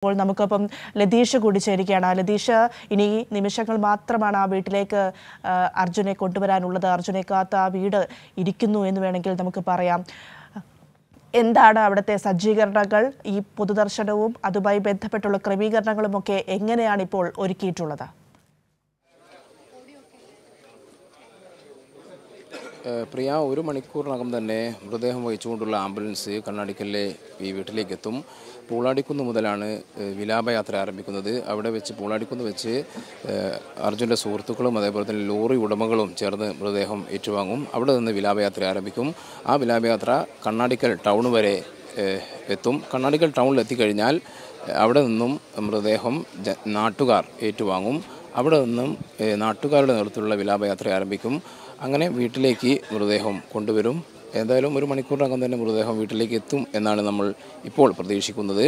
ഇപ്പോൾ നമുക്കിപ്പം ലതീഷ് കൂടി ചേരുകയാണ് ലതീഷ് ഇനി നിമിഷങ്ങൾ മാത്രമാണ് ആ വീട്ടിലേക്ക് അർജുനെ കൊണ്ടുവരാനുള്ളത്. അർജുനെ കാത്ത് ആ വീട് ഇരിക്കുന്നു എന്ന് വേണമെങ്കിൽ നമുക്ക് പറയാം. എന്താണ് അവിടുത്തെ സജ്ജീകരണങ്ങൾ? ഈ പൊതുദർശനവും അതുമായി ബന്ധപ്പെട്ടുള്ള ക്രമീകരണങ്ങളും ഒക്കെ എങ്ങനെയാണ് ഇപ്പോൾ ഒരുക്കിയിട്ടുള്ളത്? പ്രിയ ഒരു മണിക്കൂറിനകം തന്നെ മൃതദേഹം വഹിച്ചുകൊണ്ടുള്ള ആംബുലൻസ് കണ്ണാടിക്കലിലെ ഈ വീട്ടിലേക്ക് എത്തും പൂളാടിക്കുന്ന് മുതലാണ് വിലാപയാത്ര ആരംഭിക്കുന്നത്. അവിടെ വെച്ച് പൂളാടിക്കുന്ന് വെച്ച് അർജുന്റെ സുഹൃത്തുക്കളും അതേപോലെ തന്നെ ലോറി ഉടമകളും ചേർന്ന് മൃതദേഹം ഏറ്റുവാങ്ങും. അവിടെ നിന്ന് വിലാപയാത്ര ആരംഭിക്കും. ആ വിലാപയാത്ര കണ്ണാടിക്കൽ ടൗൺ വരെ എത്തും. കണ്ണാടിക്കൽ ടൗണിൽ എത്തിക്കഴിഞ്ഞാൽ അവിടെ നിന്നും മൃതദേഹം നാട്ടുകാർ ഏറ്റുവാങ്ങും. അവിടെ നിന്നും നാട്ടുകാരുടെ നേതൃത്വത്തിലുള്ള വിലാപയാത്ര ആരംഭിക്കും. അങ്ങനെ വീട്ടിലേക്ക് മൃതദേഹം കൊണ്ടുവരും. ഏതായാലും ഒരു മണിക്കൂറിനകം തന്നെ മൃതദേഹം വീട്ടിലേക്ക് എത്തും എന്നാണ് നമ്മൾ ഇപ്പോൾ പ്രതീക്ഷിക്കുന്നത്.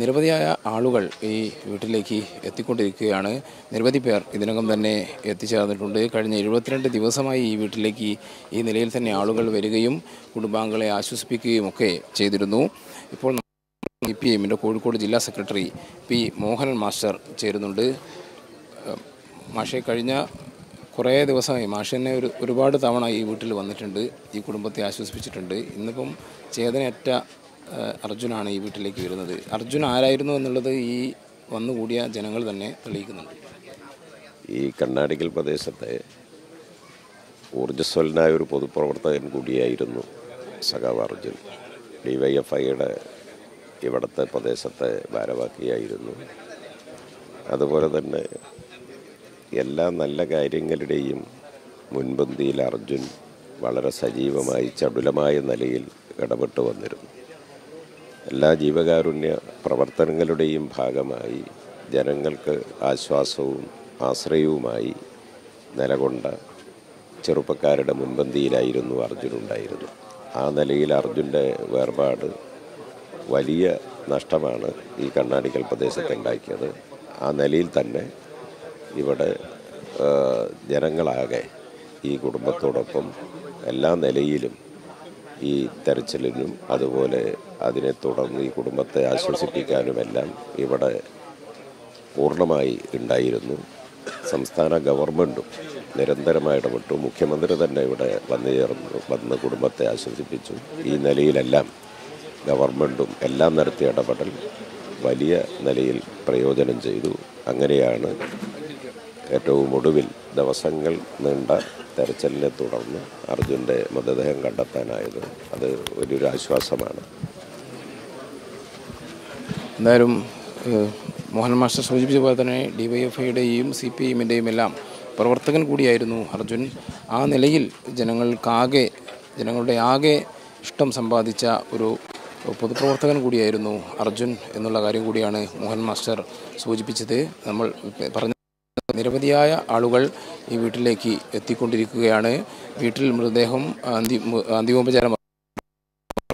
നിരവധിയായ ആളുകൾ ഈ വീട്ടിലേക്ക് എത്തിക്കൊണ്ടിരിക്കുകയാണ്. നിരവധി പേർ ഇതിനകം തന്നെ എത്തിച്ചേർന്നിട്ടുണ്ട്. കഴിഞ്ഞ എഴുപത്തിരണ്ട് ദിവസമായി ഈ വീട്ടിലേക്ക് ഈ നിലയിൽ തന്നെ ആളുകൾ വരികയും കുടുംബാംഗങ്ങളെ ആശ്വസിപ്പിക്കുകയും ഒക്കെ ചെയ്തിരുന്നു. ഇപ്പോൾ ഇ പി എമ്മിന്റെ കോഴിക്കോട് ജില്ലാ സെക്രട്ടറി പി മോഹനൻ മാസ്റ്റർ ചേരുന്നുണ്ട്. മാഷെ കഴിഞ്ഞ കുറേ ദിവസമായി മാഷെന്നെ ഒരു ഒരുപാട് തവണ ഈ വീട്ടിൽ വന്നിട്ടുണ്ട് ഈ കുടുംബത്തെ ആശ്വസിപ്പിച്ചിട്ടുണ്ട്. ഇന്നിപ്പം ചേതനയറ്റ അർജുനാണ് ഈ വീട്ടിലേക്ക് വരുന്നത്. അർജുൻ ആരായിരുന്നു എന്നുള്ളത് ഈ വന്നുകൂടിയ ജനങ്ങൾ തന്നെ തെളിയിക്കുന്നുണ്ട്. ഈ കർണാടകൽ പ്രദേശത്തെ ഊർജസ്വലനായ ഒരു പൊതുപ്രവർത്തകൻ കൂടിയായിരുന്നു സഖാവ് അർജുൻ. ഡി വൈ എഫ് ഐയുടെ ഇവിടുത്തെ പ്രദേശത്തെ ഭാരവാക്കിയായിരുന്നു അതുപോലെ തന്നെ എല്ലാ നല്ല കാര്യങ്ങളുടെയും മുൻപന്തിയിൽ അർജുൻ വളരെ സജീവമായി ചടുലമായ നിലയിൽ ഇടപെട്ട് വന്നിരുന്നു. എല്ലാ ജീവകാരുണ്യ പ്രവർത്തനങ്ങളുടെയും ഭാഗമായി ജനങ്ങൾക്ക് ആശ്വാസവും ആശ്രയവുമായി നിലകൊണ്ട ചെറുപ്പക്കാരുടെ മുൻപന്തിയിലായിരുന്നു അർജുൻ ഉണ്ടായിരുന്നു ആ നിലയിൽ അർജുന്റെ വേർപാട് വലിയ നഷ്ടമാണ് ഈ കണ്ണാടിക്കൽ പ്രദേശത്ത് ഉണ്ടാക്കിയത് ആ നിലയിൽ തന്നെ ഇവിടെ ജനങ്ങളാകെ ഈ കുടുംബത്തോടൊപ്പം എല്ലാ നിലയിലും ഈ തെരച്ചിലിനും അതുപോലെ അതിനെ തുടർന്ന് ഈ കുടുംബത്തെ ആശ്വസിപ്പിക്കാനുമെല്ലാം ഇവിടെ പൂർണമായി ഉണ്ടായിരുന്നു. സംസ്ഥാന ഗവൺമെന്റും നിരന്തരമായി ഇടപെട്ടു. മുഖ്യമന്ത്രി തന്നെ ഇവിടെ വന്നു ചേർന്നു വന്ന് കുടുംബത്തെ ആശ്വസിപ്പിച്ചു. ഈ നിലയിലെല്ലാം ഗവൺമെന്റും എല്ലാം നടത്തിയ ഇടപെടൽ വലിയ നിലയിൽ പ്രയോജനം ചെയ്തു. അങ്ങനെയാണ് ഏറ്റവും ഒടുവിൽ ദിവസങ്ങൾ നീണ്ട തെരച്ചിലിനെ തുടർന്ന് അർജുന്റെ മൃതദേഹം കണ്ടെത്താനായത് അത് വലിയൊരു ആശ്വാസമാണ്. എന്തായാലും മോഹൻ മാസ്റ്റർ സൂചിപ്പിച്ച പോലെ തന്നെ ഡി വൈ എഫ് ഐയുടെയും സി പി എമ്മിന്റെയും എല്ലാം പ്രവർത്തകൻ കൂടിയായിരുന്നു അർജുൻ. ആ നിലയിൽ ജനങ്ങൾക്കാകെ ജനങ്ങളുടെ ആകെ ഇഷ്ടം സമ്പാദിച്ച ഒരു പൊതുപ്രവർത്തകൻ കൂടിയായിരുന്നു അർജുൻ എന്നുള്ള കാര്യം കൂടിയാണ് മോഹൻ മാസ്റ്റർ സൂചിപ്പിച്ചത്. നമ്മൾ പറഞ്ഞ നിരവധിയായ ആളുകൾ ഈ വീട്ടിലേക്ക് എത്തിക്കൊണ്ടിരിക്കുകയാണ്. വീട്ടിൽ മൃതദേഹം അന്തി അന്തിമോപചാരം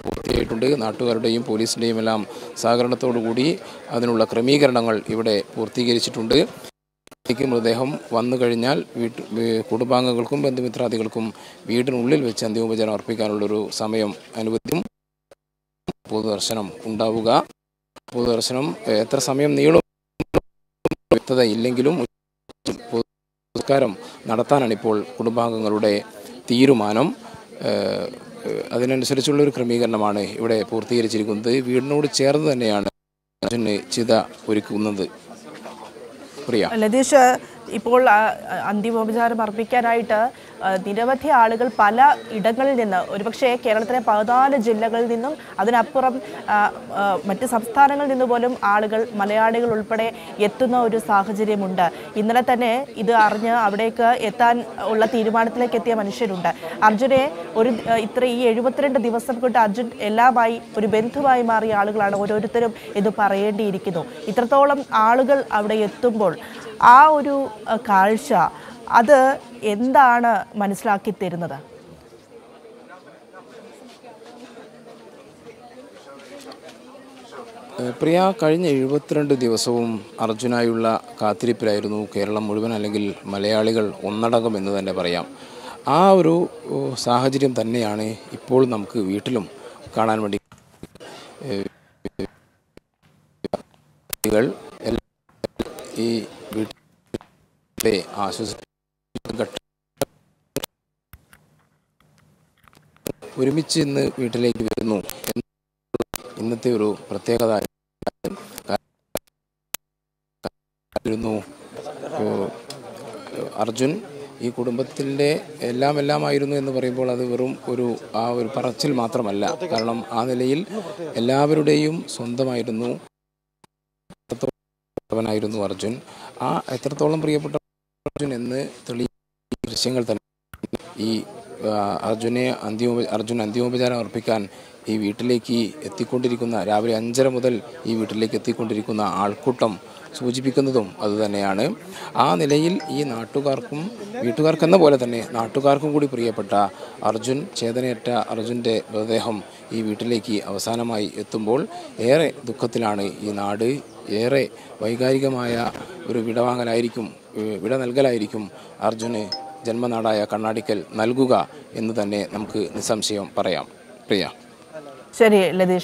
പൂർത്തിയായിട്ടുണ്ട്. നാട്ടുകാരുടെയും പോലീസിന്റെയും എല്ലാം സഹകരണത്തോടുകൂടി അതിനുള്ള ക്രമീകരണങ്ങൾ ഇവിടെ പൂർത്തീകരിച്ചിട്ടുണ്ട്. ഇതിലേക്ക് മൃതദേഹം വന്നു കഴിഞ്ഞാൽ വീട്ട് കുടുംബാംഗങ്ങൾക്കും ബന്ധുമിത്രാദികൾക്കും വീടിനുള്ളിൽ വെച്ച് അന്തിമോപചാരം അർപ്പിക്കാനുള്ളൊരു സമയം അനുവദിക്കും. പൊതുദർശനം ഉണ്ടാവുക. പൊതുദർശനം എത്ര സമയം നീളും വ്യക്തത ഇല്ലെങ്കിലും പുരസ്കാരം നടത്താനാണ് ഇപ്പോൾ കുടുംബാംഗങ്ങളുടെ തീരുമാനം. അതിനനുസരിച്ചുള്ള ഒരു ക്രമീകരണമാണ് ഇവിടെ പൂർത്തീകരിച്ചിരിക്കുന്നത്. വീടിനോട് ചേർന്ന് തന്നെയാണ് ചിത ഒരുക്കുന്നത്. പ്രിയ. ലതീഷ് ഇപ്പോൾ അന്തിമോപചാരം അർപ്പിക്കാനായിട്ട് നിരവധി ആളുകൾ പല ഇടങ്ങളിൽ നിന്ന് ഒരുപക്ഷെ കേരളത്തിലെ പതിനാല് ജില്ലകളിൽ നിന്നും അതിനപ്പുറം മറ്റ് സംസ്ഥാനങ്ങളിൽ നിന്ന് പോലും ആളുകൾ മലയാളികൾ ഉൾപ്പെടെ എത്തുന്ന ഒരു സാഹചര്യമുണ്ട്. ഇന്നലെ തന്നെ ഇത് അറിഞ്ഞ് അവിടേക്ക് എത്താൻ ഉള്ള തീരുമാനത്തിലേക്ക് എത്തിയ മനുഷ്യരുണ്ട്. അർജുനെ ഒരു ഇത്ര ഈ എഴുപത്തിരണ്ട് ദിവസം കൊണ്ട് അർജുൻ എല്ലാമായി ഒരു ബന്ധുവായി മാറിയ ആളുകളാണ് ഓരോരുത്തരും ഇത് പറയേണ്ടിയിരിക്കുന്നു. ഇത്രത്തോളം ആളുകൾ അവിടെ എത്തുമ്പോൾ ആ ഒരു കാഴ്ച അത് എന്താണ് മനസ്സിലാക്കി തരുന്നത്? പ്രിയ കഴിഞ്ഞ എഴുപത്തിരണ്ട് ദിവസവും അർജുനായുള്ള കാത്തിരിപ്പിലായിരുന്നു കേരളം മുഴുവൻ അല്ലെങ്കിൽ മലയാളികൾ ഒന്നടങ്കം എന്ന് തന്നെ പറയാം. ആ ഒരു സാഹചര്യം തന്നെയാണ് ഇപ്പോൾ നമുക്ക് വീട്ടിലും കാണാൻ വേണ്ടി ഈ വീട്ടിലെ ആശ്വസിപ്പിക്കുന്ന ഘട്ടം ഒരുമിച്ച് ഇന്ന് വീട്ടിലേക്ക് വരുന്നു ഇന്നത്തെ ഒരു പ്രത്യേകത. ഇരുന്നു അർജുൻ ഈ കുടുംബത്തിന്റെ എല്ലാം എല്ലാമായിരുന്നു എന്ന് പറയുമ്പോൾ അത് വെറും ഒരു ആ ഒരു പറച്ചിൽ മാത്രമല്ല. കാരണം ആ നിലയിൽ എല്ലാവരുടെയും സ്വന്തമായിരുന്നു. ായിരുന്നു അർജുൻ. ആ എത്രത്തോളം പ്രിയപ്പെട്ട അർജുൻ എന്ന് തെളി ദൃശ്യങ്ങൾ തന്നെ. ഈ അർജുനെ അന്തിമോപ അർജുൻ അന്തിമോപചാരം അർപ്പിക്കാൻ ഈ വീട്ടിലേക്ക് എത്തിക്കൊണ്ടിരിക്കുന്ന രാവിലെ അഞ്ചര മുതൽ ഈ വീട്ടിലേക്ക് എത്തിക്കൊണ്ടിരിക്കുന്ന ആൾക്കൂട്ടം സൂചിപ്പിക്കുന്നതും അതുതന്നെയാണ് ആ നിലയിൽ ഈ നാട്ടുകാർക്കും വീട്ടുകാർക്കെന്ന പോലെ തന്നെ നാട്ടുകാർക്കും കൂടി പ്രിയപ്പെട്ട അർജുൻ ചേതനയേറ്റ അർജുന്റെ മൃതദേഹം ഈ വീട്ടിലേക്ക് അവസാനമായി എത്തുമ്പോൾ ഏറെ ദുഃഖത്തിലാണ് ഈ നാട്. ഏറെ വൈകാരികമായ ഒരു വിടവാങ്ങലായിരിക്കും വിട നൽകലായിരിക്കും അർജുന് ജന്മനാടായ കണ്ണാടിക്കൽ നൽകുക എന്ന് തന്നെ നമുക്ക് നിസ്സംശയം പറയാം. പ്രിയ. ശരി ലതീഷ്.